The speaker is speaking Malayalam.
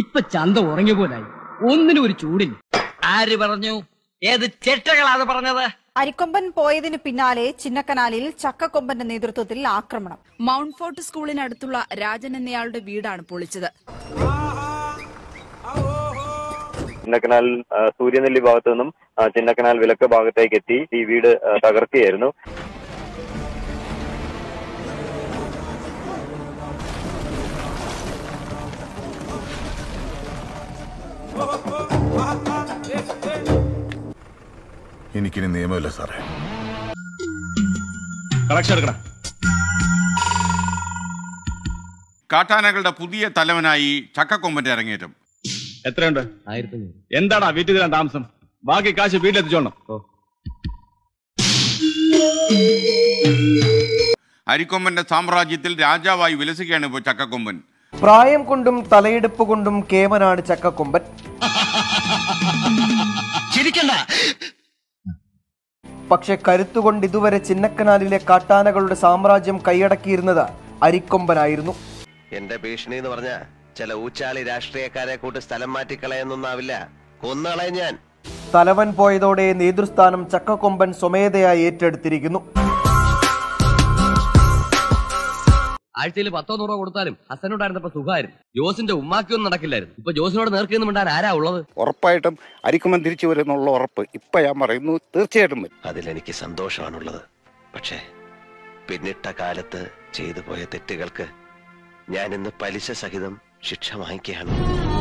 ഇപ്പൊ ചന്ത ഉറങ്ങിയ പോലായി ഒന്നിനും ഒരു ചൂടില്ല. ആര് പറഞ്ഞു? ഏത് ചെറ്റകളാണ് പറഞ്ഞത്? അരിക്കൊമ്പൻ പോയതിനു പിന്നാലെ ചിന്നക്കനാലിൽ ചക്കക്കൊമ്പന്റെ നേതൃത്വത്തിൽ ആക്രമണം. മൗണ്ട് ഫോർട്ട് സ്കൂളിനടുത്തുള്ള രാജൻ എന്നയാളുടെ വീടാണ് പൊളിച്ചത്. ചിന്നക്കനാൽ സൂര്യനെല്ലി ഭാഗത്തു നിന്നും ചിന്നക്കനാൽ വിലക്ക് ഭാഗത്തേക്ക് എത്തി ഈ വീട് തകർക്കുകയായിരുന്നു. എനിക്കിനി നിയമമില്ല സാറേ. കളക്ഷൻ എടുക്കണം. കാട്ടാനകളുടെ പുതിയ തലവനായി ചക്കക്കൊമ്പന്റെ അരങ്ങേറ്റം. എത്രയുണ്ട്? എന്താടാ വീട്ടിൽ തരാൻ താമസം? ബാക്കി കാശ് വീട്ടിലെത്തിച്ചോണം. അരിക്കൊമ്പന്റെ സാമ്രാജ്യത്തിൽ രാജാവായി വിലസുകയാണ് ഇപ്പോൾ ചക്കക്കൊമ്പൻ. പ്രായം കൊണ്ടും തലയെടുപ്പ് കൊണ്ടും കേമനാണ് ചക്കക്കൊമ്പൻ. ചിരിക്കണ്ട. പക്ഷെ കരുത്തുകൊണ്ട് ഇതുവരെ ചിന്നക്കനാലിലെ കാട്ടാനകളുടെ സാമ്രാജ്യം കൈയടക്കിയിരുന്നത് അരിക്കൊമ്പനായിരുന്നു. എന്റെ ഭീഷണി എന്ന് പറഞ്ഞ ചില ഊച്ചാളി രാഷ്ട്രീയക്കാരെ കൂട്ട് സ്ഥലം മാറ്റിക്കളയെന്നൊന്നാവില്ല. കൊന്നളയ ഞാൻ. തലവൻ പോയതോടെ നേതൃസ്ഥാനം ചക്കക്കൊമ്പൻ സ്വമേധയായി ഏറ്റെടുത്തിരിക്കുന്നു. ആഴ്ചയിൽ പത്തോ നൂറോ കൊടുത്താലും ഹസനുണ്ടായിരുന്നപ്പോ സുഖമായിരുന്നു. ജോസിന്റെ ഉമ്മാക്കിയൊന്നും നടക്കില്ലായിരുന്നു. ഇപ്പൊ ജോസിനോട് നേർക്കുന്നു മിണ്ടാൻ ആരാ ഉള്ളത്? ഉറപ്പായിട്ടും അരിക്കുമ്പൻ തിരിച്ചു വരുന്നുള്ള ഉറപ്പ് ഇപ്പൊ ഞാൻ പറയുന്നു തീർച്ചയായിട്ടും വരും. അതിലെനിക്ക് സന്തോഷമാണുള്ളത്. പക്ഷേ പിന്നിട്ട കാലത്ത് ചെയ്തു പോയ തെറ്റുകൾക്ക് ഞാൻ ഇന്ന് പലിശ സഹിതം ശിക്ഷ വാങ്ങിക്കുകയാണ് ും.